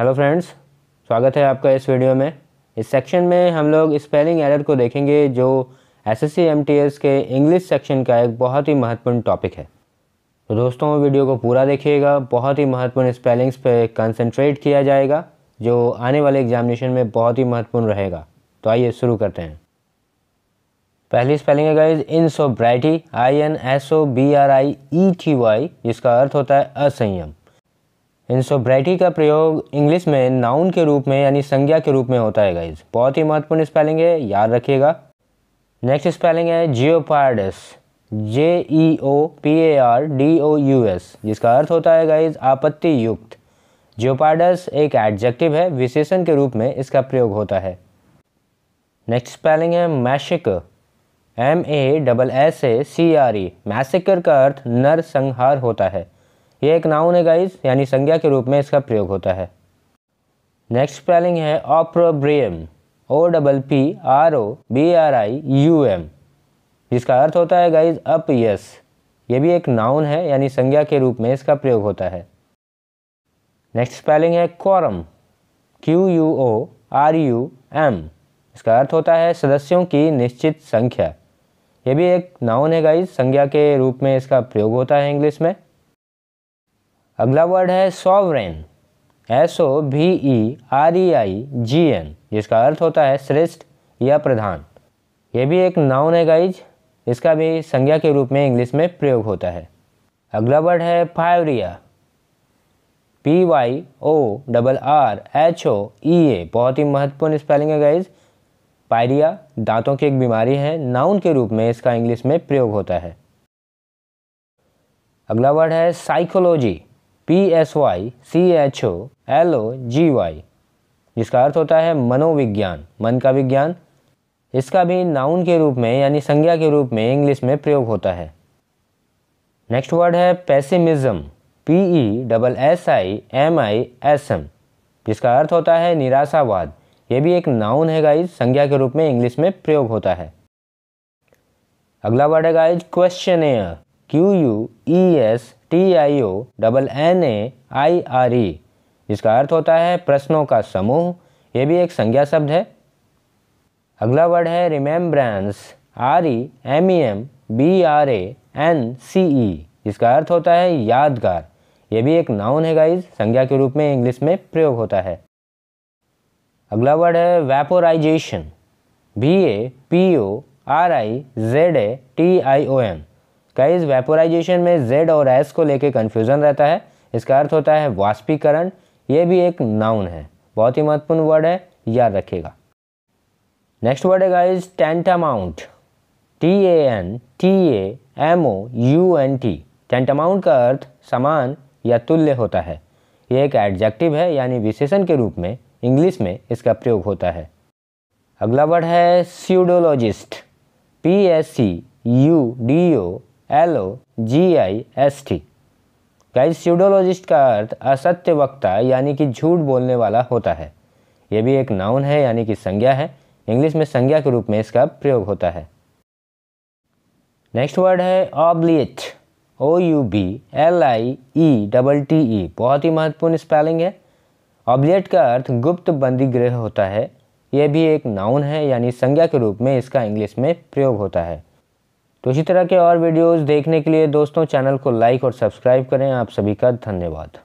Hello friends स्वागत है आपका इस वीडियो में। इस सेक्शन में हम लोग स्पेलिंग एरर को देखेंगे, जो एस एस के इंग्लिश सेक्शन का एक बहुत ही महत्वपूर्ण टॉपिक है। तो दोस्तों वीडियो को पूरा देखिएगा, बहुत ही महत्वपूर्ण स्पेलिंग्स पे कंसंट्रेट किया जाएगा, जो आने वाले एग्जामिनेशन में बहुत ही महत्वपूर्ण रहेगा। तो आइए शुरू करते हैं। पहली स्पेलिंग है guys insobriety I N S O B R I E T Y जिसका अर्थ होता है असंयम। इन सोब्राइटी का प्रयोग इंग्लिश में नाउन के रूप में, यानी संज्ञा के रूप में होता है गाइज़ बहुत ही महत्वपूर्ण स्पेलिंग है, याद रखिएगा. नेक्स्ट स्पेलिंग है jeopardous J E O P A R D O U S जिसका अर्थ होता है गाइज़ आपत्ति युक्त जियोपार्डस एक एडजेक्टिव है, विशेषण के रूप में इसका प्रयोग होता है. नेक्स्ट स्पेलिंग है massacre M A double S A C R E massacre का अर्थ नर संहार होता है. ये एक नाउन है गाइज़ यानी संज्ञा के रूप में इसका प्रयोग होता है। नेक्स्ट स्पेलिंग है opprobrium O double P R O B R I U M जिसका अर्थ होता है गाइज़ अप यस ये भी एक नाउन है, यानी संज्ञा के रूप में इसका प्रयोग होता है। नेक्स्ट स्पेलिंग है quorum Q U O R U M इसका अर्थ होता है सदस्यों की निश्चित संख्या। ये भी एक नाउन है गाइज़ संज्ञा के रूप में इसका प्रयोग होता है इंग्लिश में। अगला वर्ड है sovereign S O V E R E आई जी एन जिसका अर्थ होता है श्रेष्ठ या प्रधान। ये भी एक नाउन है गाइज़ इसका भी संज्ञा के रूप में इंग्लिश में प्रयोग होता है। अगला वर्ड है pyorrhoea P Y O double R H O E A बहुत ही महत्वपूर्ण स्पेलिंग है गाइज़ पायरिया, दांतों की एक बीमारी है नाउन के रूप में इसका इंग्लिश में प्रयोग होता है। अगला वर्ड है psychology P S Y C H O L O G Y जिसका अर्थ होता है मनोविज्ञान, मन का विज्ञान। इसका भी नाउन के रूप में, यानी संज्ञा के रूप में इंग्लिश में प्रयोग होता है। नेक्स्ट वर्ड है pessimism P E double S I M I S M जिसका अर्थ होता है निराशावाद। ये भी एक नाउन है गाइज़ संज्ञा के रूप में इंग्लिश में प्रयोग होता है। अगला वर्ड है guys questionnaire Q U E S T I O double N A I R E जिसका अर्थ होता है प्रश्नों का समूह। ये भी एक संज्ञा शब्द है। अगला वर्ड है remembrance R E M E M B R A N C E जिसका अर्थ होता है यादगार। ये भी एक नाउन है गाइज़ संज्ञा के रूप में इंग्लिश में प्रयोग होता है। अगला वर्ड है vaporization B A P O R I Z A T I O N guys vaporization में जेड और एस को लेके कन्फ्यूज़न रहता है। इसका अर्थ होता है वाष्पीकरण। ये भी एक नाउन है। बहुत ही महत्वपूर्ण वर्ड है। याद रखिएगा। नेक्स्ट वर्ड है guys tantamount T A N T A M O U N T tantamount का अर्थ समान या तुल्य होता है। ये एक एडजेक्टिव है, यानी विशेषण के रूप में इंग्लिश में इसका प्रयोग होता है। अगला वर्ड है pseudologist P S C U D O L O G I S T guys pseudologist का अर्थ असत्य वक्ता, यानी कि झूठ बोलने वाला होता है। यह भी एक नाउन है, यानी कि संज्ञा है। इंग्लिश में संज्ञा के रूप में इसका प्रयोग होता है। नेक्स्ट वर्ड है oubliette O U B L I E double T E बहुत ही महत्वपूर्ण स्पेलिंग है। ऑब्लिएट का अर्थ गुप्त बंदी गृह होता है। यह भी एक नाउन है, यानी संज्ञा के रूप में इसका इंग्लिश में प्रयोग होता है। तो इसी तरह के और वीडियोस देखने के लिए दोस्तों चैनल को लाइक और सब्सक्राइब करें। आप सभी का धन्यवाद।